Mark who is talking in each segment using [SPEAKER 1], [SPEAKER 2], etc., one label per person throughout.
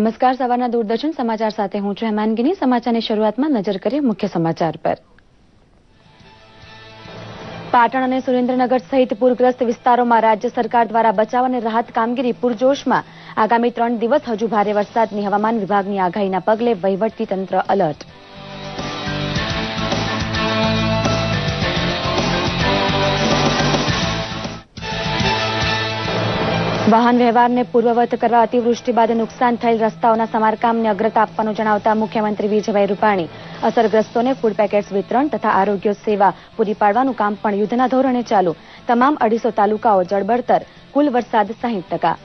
[SPEAKER 1] નમસ્કાર, સવારના દૂરદર્શન સમાચાર સાથે હું છું હેમાનગીની સમાચારની શરૂઆતમાં નજર કરીએ મુખ્ય સમાચાર પર. પાટણ અને સુરેન્દ્રનગર સહિત પૂરગ્રસ્ત વિસ્તારોમાં રાજ્ય સરકાર દ્વારા બચાવ અને રાહત કામગીરી પૂરજોશમાં આગામી ત્રણ દિવસ હજુ ભારે વરસાદની હવામાન વિભાગની આગાહીના પગલે વહીવટી તંત્ર એલર્ટ વાહન વ્યવહારને પૂર્વવત કરવા અતિવૃષ્ટિ બાદ નુકસાન થયેલ રસ્તાઓના સમારકામને અગ્રતા આપવાનું જણાવતા મુખ્યમંત્રી વિજયભાઈ રૂપાણી. અસરગ્રસ્તોને ફૂડ પેકેટ્સ વિતરણ તથા આરોગ્ય સેવા પૂરી પાડવાનું કામ પણ યુદ્ધના ધોરણે ચાલુ. તમામ અઢીસો તાલુકાઓ જળબળતર કુલ વરસાદ સાહીઠ ટકા.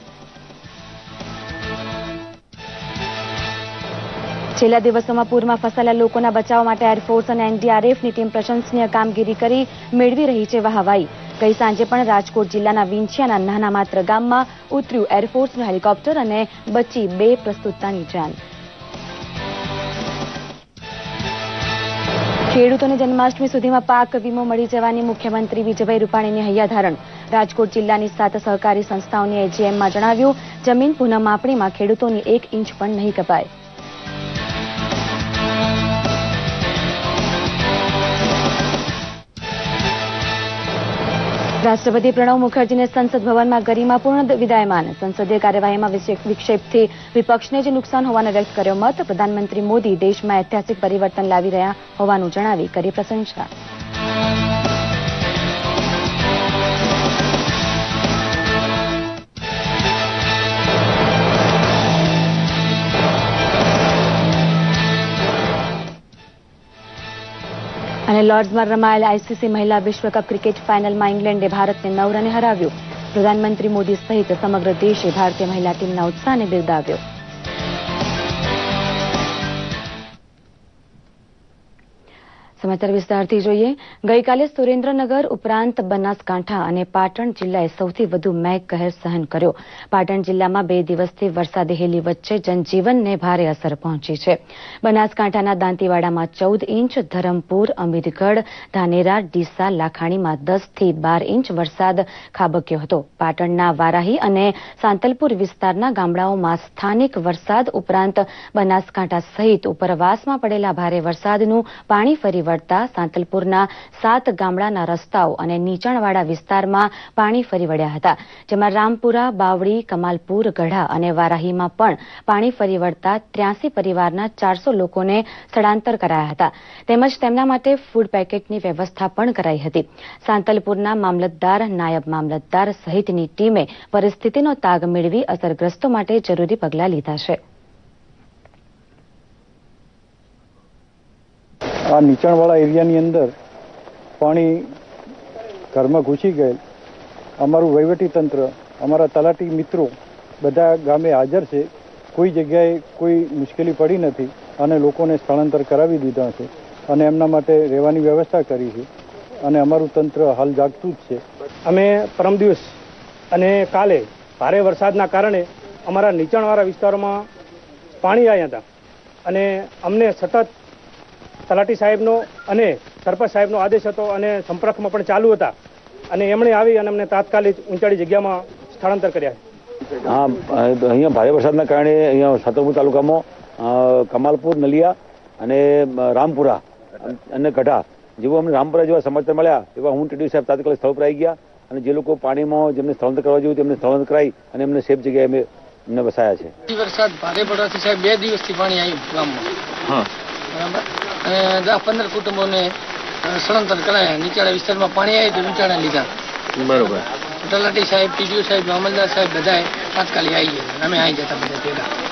[SPEAKER 1] છેલ્લા દિવસોમાં પૂરમાં ફસાયેલા લોકોના બચાવ માટે એરફોર્સ અને એનડીઆરએફની ટીમ પ્રશંસનીય કામગીરી કરી, મેળવી રહી છે વાહવાઈ ગઈ સાંજે પણ રાજકોટ જિલ્લાના વિંછિયાના નાના માત્ર ગામમાં ઉતર્યું એરફોર્સનું હેલિકોપ્ટર અને બચી બે પ્રસ્તુતતાની જાન ખેડૂતોને જન્માષ્ટમી સુધીમાં પાક વીમો મળી જવાની મુખ્યમંત્રી વિજયભાઈ રૂપાણીની હૈયાધારણ રાજકોટ જિલ્લાની સાત સહકારી સંસ્થાઓની એજીએમમાં જણાવ્યું, જમીન પુનઃ માપણીમાં ખેડૂતોની એક ઇંચ પણ નહીં કપાય. રાષ્ટ્રપતિ પ્રણવ મુખર્જીને સંસદ ભવનમાં ગરિમાપૂર્ણ વિદાયમાન. સંસદીય કાર્યવાહીમાં વિક્ષેપથી વિપક્ષને જ નુકસાન હોવાનો વ્યક્ત કર્યો મત. પ્રધાનમંત્રી મોદી દેશમાં ઐતિહાસિક પરિવર્તન લાવી રહ્યા હોવાનું જણાવી કરી પ્રશંસા. અને લોર્ડ્સમાં રમાયેલ આઈસીસી મહિલા વિશ્વકપ ક્રિકેટ ફાઇનલમાં ઇંગ્લેન્ડે ભારતને નવ રને હરાવ્યું. પ્રધાનમંત્રી મોદી સહિત સમગ્ર દેશે ભારતીય મહિલા ટીમના ઉત્સાહને બિરદાવ્યો. સમાચાર વિસ્તારથી જોઈએ, ગઈકાલે સુરેન્દ્રનગર ઉપરાંત બનાસકાંઠા અને પાટણ જિલ્લાએ સૌથી વધુ મેઘ કહેર સહન કર્યો. પાટણ જિલ્લામાં બે દિવસથી વરસાદી હેલી વચ્ચે જનજીવનને ભારે અસર પહોંચી છે. બનાસકાંઠાના દાંતીવાડામાં ચૌદ ઇંચ, ધરમપુર, અમીરગઢ, ધાનેરા, ડીસા, લાખાણીમાં દસથી બાર ઇંચ વરસાદ ખાબક્યો હતો. પાટણના વારાહી અને સાંતલપુર વિસ્તારના ગામડાઓમાં સ્થાનિક વરસાદ ઉપરાંત બનાસકાંઠા સહિત ઉપરવાસમાં પડેલા ભારે વરસાદનું પાણી ફરી વળતા સાંતલપુરના સાત ગામડાના રસ્તાઓ અને નીચાણવાળા વિસ્તારમાં પાણી ફરી વળ્યા હતા, જેમાં રામપુરા બાવડી કમાલપુર, ગઢા અને વારાહીમાં પણ પાણી ફરી વળતા ત્ર્યાસી પરિવારના ચારસો લોકોને સ્થળાંતર કરાયા હતા. તેમજ તેમના માટે ફૂડ પેકેટની વ્યવસ્થા પણ કરાઈ હતી. સાંતલપુરના મામલતદાર, નાયબ મામલતદાર સહિતની ટીમે પરિસ્થિતિનો તાગ મેળવી અસરગ્રસ્તો માટે જરૂરી પગલાં લીધા છે.
[SPEAKER 2] આ નીચાણવાળા એરિયાની અંદર પાણી ઘરમાં ઘૂસી ગયેલ. અમારું વહીવટી તંત્ર, અમારા તલાટી મિત્રો બધા ગામે હાજર છે. કોઈ જગ્યાએ કોઈ મુશ્કેલી પડી નથી અને લોકોને સ્થળાંતર કરાવી દીધા છે અને એમના માટે રહેવાની વ્યવસ્થા કરી છે અને અમારું તંત્ર હાલ જાગતું જ છે.
[SPEAKER 3] અમે પરમ દિવસ અને કાલે ભારે વરસાદના કારણે અમારા નીચાણવાળા વિસ્તારોમાં પાણી આવ્યા હતા અને અમને સતત તલાટી સાહેબનો અને સરપંચ સાહેબનો આદેશ હતો અને સંપર્કમાં પણ ચાલુ હતા. અને એમણે આવી અને અમને તાત્કાલિક ઊંચાળી જગ્યામાં સ્થળાંતર કર્યા
[SPEAKER 4] હા અહીંયા ભારે વરસાદના કારણે અહીંયા સાતરપુર તાલુકામાં કમાલપુર નલિયા અને રામપુરા અને ગઢા જેવું અમને રામપુરા જેવા સમાચાર મળ્યા એવા હું ટીડી સાહેબ તાત્કાલિક સ્થળ પર આવી ગયા અને જે લોકો પાણીમાં જેમને સ્થળાંતર કરવા જેવું તેમને સ્થળાંતર કરાવી અને એમને સેફ જગ્યાએ અમે એમને વસાયા છે.
[SPEAKER 5] વરસાદ ભારે પડવાથી સાહેબ બે દિવસથી પાણી આવ્યું ગામમાં. બરાબર? દસ પંદર કુટુંબોને સ્થળાંતર કરાયા. નીચાણા વિસ્તારમાં પાણી આવ્યું તો નીચાણા લીધા.
[SPEAKER 4] બરોબર.
[SPEAKER 5] તલાટી સાહેબ ટીડીઓ સાહેબ મામલદાર સાહેબ બધાએ તાત્કાલિક આવી ગયા. અમે આવી જતા બધા ભેગા.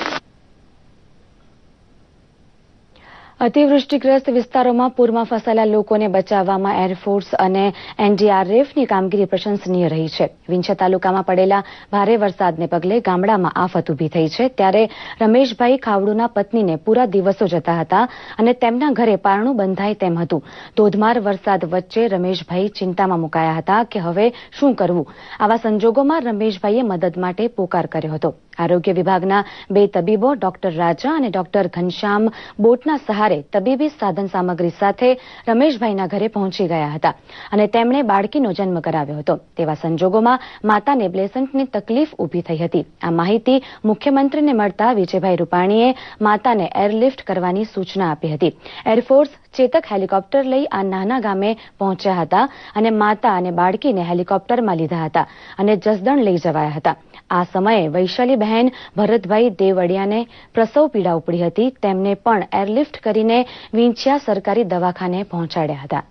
[SPEAKER 1] અતિવૃષ્ટિગ્રસ્ત વિસ્તારોમાં પૂરમાં ફસાયેલા લોકોને બચાવવામાં એરફોર્સ અને એનડીઆરએફની કામગીરી પ્રશંસનીય રહી છે. વિંછા તાલુકામાં પડેલા ભારે વરસાદને પગલે ગામડામાં આફત ઊભી થઈ છે. ત્યારે રમેશભાઈ ખાવડુના પત્નીને પૂરા દિવસો જતા હતા અને તેમના ઘરે પારણું બંધાય તેમ હતું. ધોધમાર વરસાદ વચ્ચે રમેશભાઈ ચિંતામાં મુકાયા હતા કે હવે શું કરવું? આવા સંજોગોમાં રમેશભાઈએ મદદ માટે પોકાર કર્યો હતો. આરોગ્ય વિભાગના બે તબીબો, ડોક્ટર રાજા અને ડોક્ટર ઘનશ્યામ, બોટના સહારે તબીબી સાધન સામગ્રી સાથે રમેશભાઈના ઘરે પહોંચી ગયા હતા અને તેમણે બાળકીનો જન્મ કરાવ્યો હતો. તેવા સંજોગોમાં માતાને બ્લેસન્ટની તકલીફ ઊભી થઈ હતી. આ માહિતી મુખ્યમંત્રીને મળતા વિજયભાઈ રૂપાણીએ માતાને એરલિફ્ટ કરવાની સૂચના આપી હતી. એરફોર્સ ચેતક હેલિકોપ્ટર લઈ આ નાના ગામે પહોંચ્યા હતા અને માતા અને બાળકીને હેલિકોપ્ટરમાં લીધા હતા અને જસદણ લઈ જવાયા હતા. આ સમયે વૈશાલીબહેન ભરતભાઈ દેવડિયાને પ્રસવ પીડા ઉપડી હતી. તેમને પણ એરલિફ્ટ કરીને વિંછિયા સરકારી દવાખાને પહોંચાડ્યા હતા.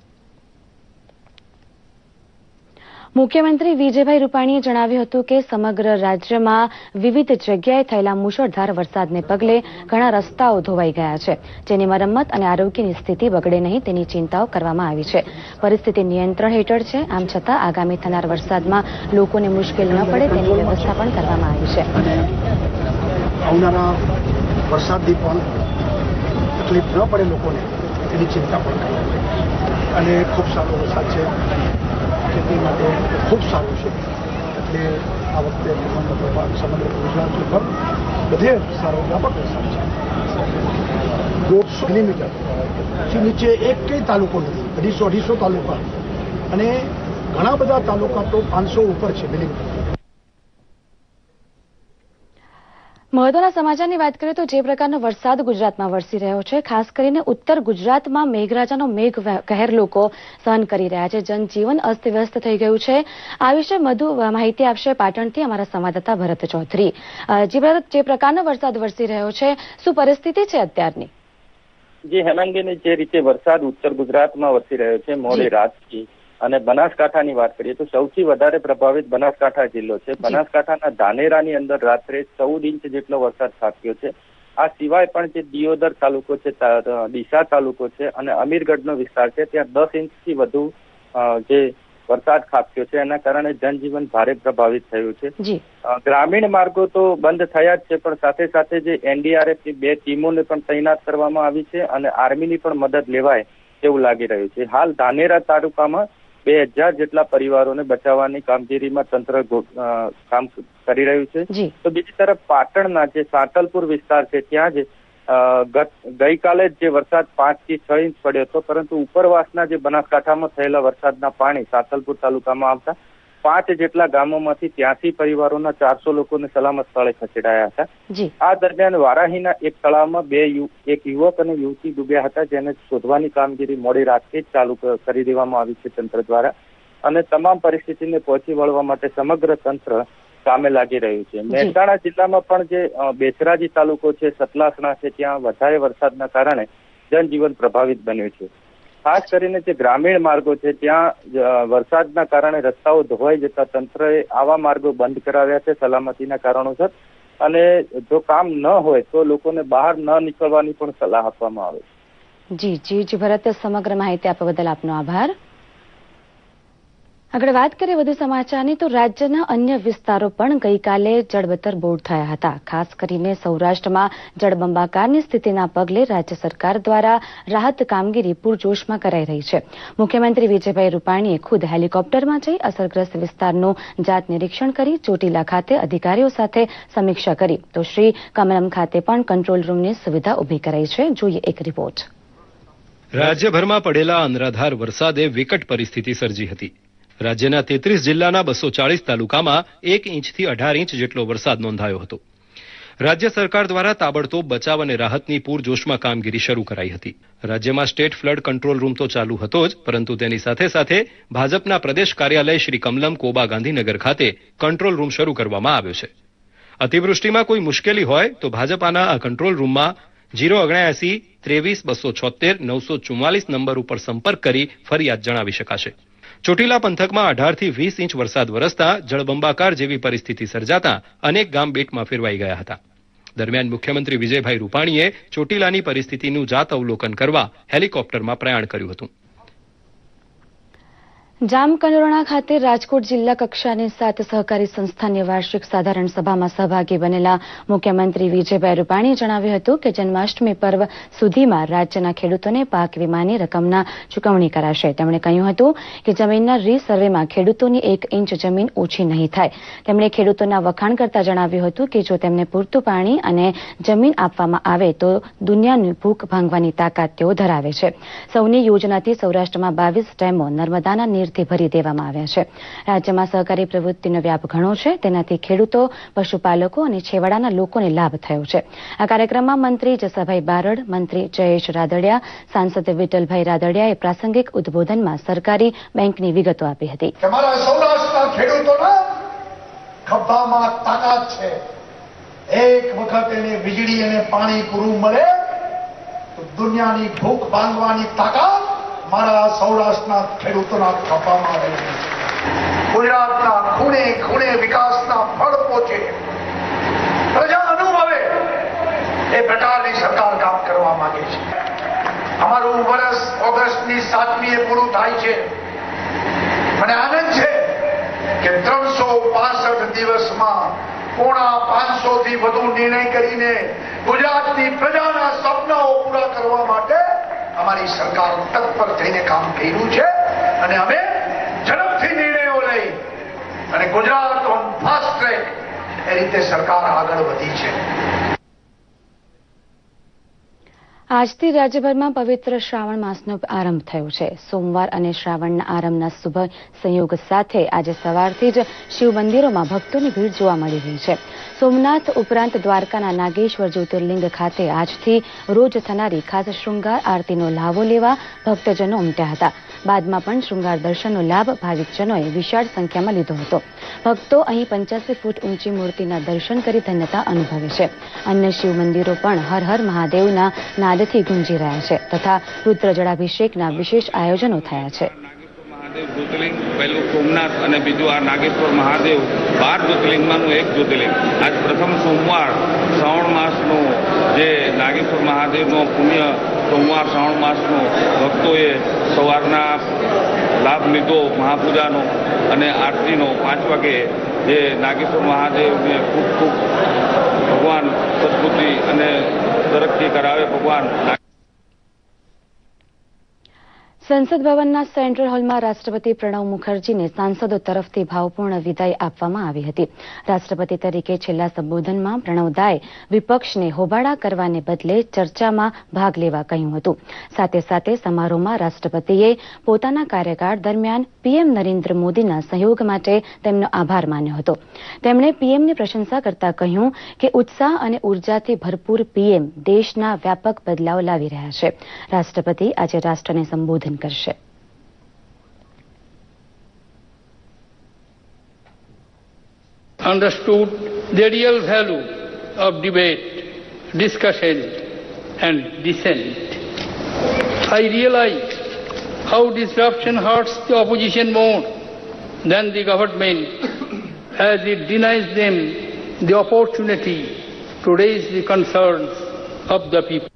[SPEAKER 1] મુખ્યમંત્રી વિજયભાઈ રૂપાણીએ જણાવ્યું હતું કે સમગ્ર રાજ્યમાં વિવિધ જગ્યાએ થયેલા મુશળધાર વરસાદને પગલે ઘણા રસ્તાઓ ધોવાઈ ગયા છે. જેની મરમ્મત અને આરોગ્યની સ્થિતિ બગડે નહીં તેની ચિંતાઓ કરવામાં આવી છે. પરિસ્થિતિ નિયંત્રણ હેઠળ છે. આમ છતાં આગામી થનાર વરસાદમાં લોકોને મુશ્કેલ ન પડે તેની વ્યવસ્થા પણ કરવામાં આવી છે.
[SPEAKER 6] તકલીફ ન પડે લોકોને એની ચિંતા પણ અને ખૂબ સારો વરસાદ છે. ખેતી માટે ખૂબ સારું છે. એટલે આ વખતે સમગ્ર પ્રભા- સમગ્ર ગુજરાત ઉપર બધે સારો વ્યાપક વરસાદ છે. દોઢસો મિલીમીટરથી નીચે એક કઈ તાલુકો નથી, અઢીસો અઢીસો તાલુકા. અને ઘણા બધા તાલુકા તો પાંચસો ઉપર છે મિલીમીટર
[SPEAKER 1] મહત્વના સમાચારની વાત કરીએ તો જે પ્રકારનો વરસાદ ગુજરાતમાં વરસી રહ્યો છે ખાસ કરીને ઉત્તર ગુજરાતમાં મેઘરાજાનો મેઘ કહેર લોકો સહન કરી રહ્યા છે. જનજીવન અસ્તવ્યસ્ત થઈ ગયું છે. આ વિશે વધુ માહિતી આપશે પાટણથી અમારા સંવાદદાતા ભરત ચૌધરી. અ, જી ભરત જે પ્રકારનો વરસાદ વરસી રહ્યો છે શું પરિસ્થિતિ છે અત્યારની?
[SPEAKER 7] જે હેમાંગીને જે રીતે વરસાદ ઉત્તર ગુજરાતમાં વરસી રહ્યો છે મોડી રાતથી અને બનાસકાંઠાની વાત કરીએ તો સૌથી વધારે પ્રભાવિત બનાસકાંઠા જિલ્લો છે. બનાસકાંઠાના ધાનેરાની અંદર રાત્રે ચૌદ ઇંચ જેટલો વરસાદ ખાબક્યો છે. આ સિવાય પણ જે દિયોદર તાલુકો છે ડીસા તાલુકો છે અને અમીરગઢનો વિસ્તાર છે ત્યાં દસ ઇંચથી વધુ જે વરસાદ ખાબક્યો છે. એના કારણે જનજીવન ભારે પ્રભાવિત થયું છે. ગ્રામીણ માર્ગો તો બંધ થયા જ છે પણ સાથે સાથે જે એનડીઆરએફની બે ટીમોને પણ તૈનાત કરવામાં આવી છે અને આર્મીની પણ મદદ લેવાય તેવું લાગી રહ્યું છે. હાલ ધાનેરા તાલુકામાં બે હજાર જેટલા પરિવારોને બચાવવાની કામગીરીમાં તંત્ર કામ કરી રહ્યું છે. તો બીજી તરફ પાટણના જે સાંતલપુર વિસ્તાર છે ત્યાં જ ગઈકાલે જ જે વરસાદ પાંચથી છ ઇંચ પડ્યો હતો પરંતુ ઉપરવાસના જે બનાસકાંઠામાં થયેલા વરસાદના પાણી સાંતલપુર તાલુકામાં આવતા પાંચ જેટલા ગામોમાંથી ત્યાંસી પરિવારોના ચારસો લોકોને સલામત સ્થળે ખસેડાયા હતા. આ દરમિયાન વારાહીના એક તળાવમાં બે એક યુવક અને યુવતી ડૂબ્યા હતા જેને શોધવાની કામગીરી મોડી રાતથી જ ચાલુ કરી દેવામાં આવી છે તંત્ર દ્વારા અને તમામ પરિસ્થિતિને પહોંચી વળવા માટે સમગ્ર તંત્ર કામે લાગી રહ્યું છે. મહેસાણા જિલ્લામાં પણ જે બેચરાજી તાલુકો છે સતલાસણા છે ત્યાં વધારે વરસાદના કારણે જનજીવન પ્રભાવિત બન્યું છે. ખાસ કરીને જે ગ્રામીણ માર્ગો છે ત્યાં વરસાદના કારણે રસ્તાઓ ધોવાઈ જતા તંત્રએ આવા માર્ગો બંધ કરાવ્યા છે, સલામતીના કારણોસર. અને જો કામ ન હોય, તો લોકોને બહાર ન નીકળવાની પણ સલાહ આપવામાં આવે
[SPEAKER 1] જી જી જી ભરત સમગ્ર માહિતી આપવા બદલ આપનો આભાર. આગળ વાત કરીએ વધુ સમાચારની, તો રાજ્યના અન્ય વિસ્તારો પણ ગઈકાલે જળબતર બોર્ડ થયા હતા. ખાસ કરીને સૌરાષ્ટ્રમાં જળબંબાકારની સ્થિતિના પગલે રાજ્ય સરકાર દ્વારા રાહત કામગીરી પૂરજોશમાં કરાઈ રહી છે. મુખ્યમંત્રી વિજયભાઈ રૂપાણીએ ખુદ હેલિકોપ્ટરમાં જઈ અસરગ્રસ્ત વિસ્તારનું જાત નિરીક્ષણ કરી ચોટીલા ખાતે અધિકારીઓ સાથે સમીક્ષા કરી. તો શ્રી કમલમ ખાતે પણ કંટ્રોલ રૂમની સુવિધા ઊભી કરાઈ છે. જોઈએ એક રિપોર્ટ.
[SPEAKER 8] રાજ્યભરમાં પડેલા અનરાધાર વરસાદે વિકટ પરિસ્થિતિ સર્જી હતી. રાજ્યના તેત્રીસ જિલ્લાના બસો ચાળીસ તાલુકામાં એક ઇંચથી અઢાર ઇંચ જેટલો વરસાદ નોંધાયો હતો. રાજ્ય સરકાર દ્વારા તાબડતોબ બચાવ અને રાહતની પૂરજોશમાં કામગીરી શરૂ કરાઈ હતી. રાજ્યમાં સ્ટેટ ફ્લડ કંટ્રોલ રૂમ તો ચાલુ હતો જ, પરંતુ તેની સાથે સાથે ભાજપના પ્રદેશ કાર્યાલય શ્રી કમલમ કોબા ગાંધીનગર ખાતે કંટ્રોલ રૂમ શરૂ કરવામાં આવ્યો છે. અતિવૃષ્ટિમાં કોઈ મુશ્કેલી હોય તો ભાજપાના આ કંટ્રોલ રૂમમાં જીરો ઓગણ્યાસી, ત્રેવીસ, બસો છોતેર નવસો ચુમ્માલીસ નંબર ઉપર સંપર્ક કરી ફરિયાદ જણાવી શકાશે. ચોટીલા પંથકમાં અઢારથી વીસ ઇંચ વરસાદ વરસતા જળબંબાકાર જેવી પરિસ્થિતિ સર્જાતા અનેક ગામ બેટમાં ફેરવાઈ ગયા હતા. દરમિયાન મુખ્યમંત્રી વિજયભાઈ રૂપાણીએ ચોટીલાની પરિસ્થિતિનું જાત અવલોકન કરવા હેલિકોપ્ટરમાં પ્રયાણ કર્યું હતું.
[SPEAKER 1] જામકંડોરણા ખાતે રાજકોટ જિલ્લા કક્ષાની સાત સહકારી સંસ્થાની વાર્ષિક સાધારણ સભામાં સહભાગી બનેલા મુખ્યમંત્રી વિજયભાઈ રૂપાણીએ જણાવ્યું હતું કે જન્માષ્ટમી પર્વ સુધીમાં રાજ્યના ખેડૂતોને પાક વીમાની રકમના ચૂકવણી કરાશે. તેમણે કહ્યું હતું કે જમીનના રી સર્વેમાં ખેડૂતોની એક ઇંચ જમીન ઓછી નહીં થાય. તેમણે ખેડૂતોના વખાણ કરતા જણાવ્યું હતું કે જો તેમને પૂરતું પાણી અને જમીન આપવામાં આવે તો દુનિયાની ભૂખ ભાંગવાની તાકાત તેઓ ધરાવે છે. સૌની યોજનાથી સૌરાષ્ટ્રમાં બાવીસ ડેમો નર્મદાના નીરથી ભરી દેવામાં આવ્યા છે. રાજ્યમાં સહકારી પ્રવૃત્તિનો વ્યાપ ઘણો છે. તેનાથી ખેડૂતો, પશુપાલકો અને છેવાડાના લોકોને લાભ થયો છે. આ કાર્યક્રમમાં મંત્રી જસાભાઈ બારડ, મંત્રી જયેશ રાદડિયા, સાંસદ વિઠ્ઠલભાઈ રાદડિયાએ પ્રાસંગિક ઉદબોધનમાં સરકારી બેંકની વિગતો આપી હતી.
[SPEAKER 6] એક વખત એને વીજળી અને પાણી પૂરું મળે, તો દુનિયાની ભૂખ બાંધવાની તાકાત મારા સૌરાષ્ટ્રના ખેડૂતોના ખભામાં રહેલી ગુજરાતના ખૂણે ખૂણે વિકાસના ફળ પહોંચે પ્રજા અનુભવે એ પ્રકારની સરકાર કામ કરવા માંગે છે. અમારું વર્ષ ઓગસ્ટની સાતમીએ પૂરું થાય છે. મને આનંદ છે કે ત્રણસો પાસઠ દિવસમાં પોણા પાંચસો થી વધુ નિર્ણય કરીને ગુજરાતની પ્રજાના સપનાઓ પૂરા કરવા માટે અમારી સરકાર તત્પર થઈને કામ કર્યું છે અને અમે ઝડપથી નિર્ણયો લઈ અને ગુજરાત ઓન ફાસ્ટ ટ્રેક એ રીતે સરકાર આગળ વધી છે.
[SPEAKER 1] આજથી રાજ્યભરમાં પવિત્ર શ્રાવણ માસનો આરંભ થયો છે. સોમવાર અને શ્રાવણના આરંભના શુભ સંયોગ સાથે આજે સવારથી જ શિવ મંદિરોમાં ભક્તોની ભીડ જોવા મળી રહી છે. સોમનાથ ઉપરાંત દ્વારકાના નાગેશ્વર જ્યોતિર્લિંગ ખાતે આજથી રોજ થનારી ખાસ શૃંગાર આરતીનો લાભો લેવા ભક્તજનો ઉમટ્યા હતા. બાદમાં પણ શૃંગાર દર્શનનો લાભ ભાવિકજનોએ વિશાળ સંખ્યામાં લીધો હતો. ભક્તો અહીં પંચ્યાસી ફૂટ ઊંચી મૂર્તિના દર્શન કરી ધન્યતા અનુભવે છે. અન્ય શિવ મંદિરો પણ હર હર મહાદેવના નાદથી ગુંજી રહ્યા છે તથા રુદ્ર જળાભિષેકના વિશેષ આયોજનો થયા છે.
[SPEAKER 9] મહાદેવ જ્યોતિર્લિંગ, પહેલું સોમનાથ અને બીજું આ નાગેશ્વર મહાદેવ, બાર જ્યોતિર્લિંગમાંનું એક જ્યોતિર્લિંગ. આજ પ્રથમ સોમવાર શ્રાવણ માસનો જે નાગેશ્વર મહાદેવનો પુણ્ય સોમવાર શ્રાવણ માસનો ભક્તોએ સવારના લાભ લીધો મહાપૂજાનો અને આરતીનો પાંચ વાગે જે નાગેશ્વર મહાદેવને ખૂબ ખૂબ ભગવાન તરક્કી કરાવે ભગવાન.
[SPEAKER 1] સંસદ ભવનના સેન્ટ્રલ હોલમાં રાષ્ટ્રપતિ પ્રણવ મુખર્જીને સાંસદો તરફથી ભાવપૂર્ણ વિદાય આપવામાં આવી હતી. રાષ્ટ્રપતિ તરીકે છેલ્લા સંબોધનમાં પ્રણવદાએ વિપક્ષને હોબાળા કરવાને બદલે ચર્ચામાં ભાગ લેવા કહ્યું હતું. સાથે સાથે સમારોહમાં રાષ્ટ્રપતિએ પોતાના કાર્યકાળ દરમિયાન પીએમ નરેન્દ્ર મોદીના સહયોગ માટે તેમનો આભાર માન્યો હતો. તેમણે પીએમની પ્રશંસા કરતા કહ્યું કે ઉત્સાહ અને ઉર્જાથી ભરપૂર પીએમ દેશના વ્યાપક બદલાવ લાવી રહ્યા છે. રાષ્ટ્રપતિ આજે રાષ્ટ્રને સંબોધન કરશે
[SPEAKER 10] understood the real value of debate, discussion, and dissent. I realize how disruption hurts the opposition more than the government as it denies them the opportunity to raise the concerns of the people.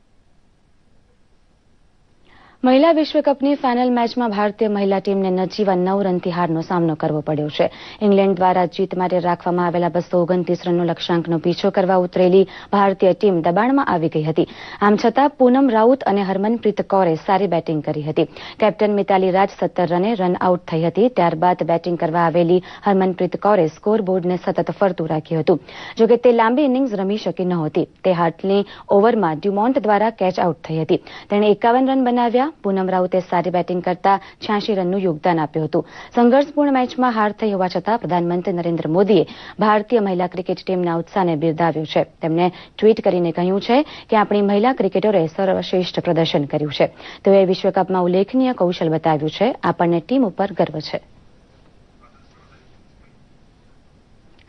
[SPEAKER 1] મહિલા વિશ્વકપની final મેચમાં ભારતીય મહિલા ટીમને નજીવા નવ રનથી હારનો સામનો કરવો પડ્યો છે. ઇંગ્લેન્ડ દ્વારા જીત માટે રાખવામાં આવેલા બસો ઓગણત્રીસ રનનો લક્ષ્યાંકનો પીછો કરવા ઉતરેલી ભારતીય ટીમ દબાણમાં આવી ગઈ હતી. આમ છતાં પૂનમ રાઉત અને હરમનપ્રીત કૌરે સારી બેટિંગ કરી હતી. કેપ્ટન મિતાલી રાજ સત્તર રને રન આઉટ થઈ હતી. ત્યારબાદ બેટિંગ કરવા આવેલી હરમનપ્રીત કૌરે સ્કોર બોર્ડને સતત ફરતું રાખ્યું હતું. જોકે તે લાંબી ઇનિંગ્સ રમી શકી નહોતી તે હાટની ઓવરમાં ડ્યુમોન્ટ દ્વારા કેચ આઉટ થઈ હતી. તેણે એકાવન રન બનાવ્યા. પૂનમ રાઉતે સારી બેટિંગ કરતા છ્યાસી રનનું યોગદાન આપ્યું હતું. સંઘર્ષપૂર્ણ મેચમાં હાર થઈ હોવા છતાં પ્રધાનમંત્રી નરેન્દ્ર મોદીએ ભારતીય મહિલા ક્રિકેટ ટીમના ઉત્સાહને બિરદાવ્યું છે. તેમણે ટ્વીટ કરીને કહ્યું છે કે આપણી મહિલા ક્રિકેટરોએ સર્વશ્રેષ્ઠ પ્રદર્શન કર્યું છે. તેઓએ વિશ્વકપમાં ઉલ્લેખનીય કૌશલ બતાવ્યું છે. આપણને ટીમ ઉપર ગર્વ છે.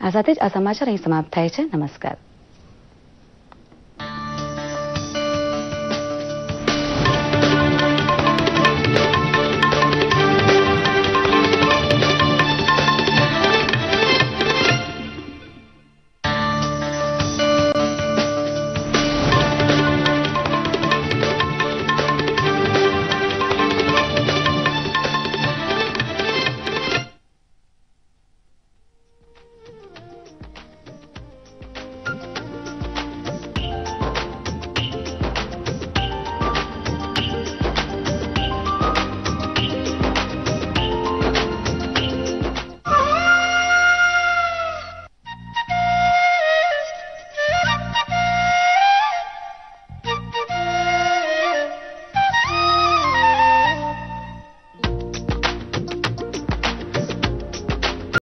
[SPEAKER 1] આ સાથે જ આ સમાચાર અહીં સમાપ્ત થાય છે. નમસ્કાર.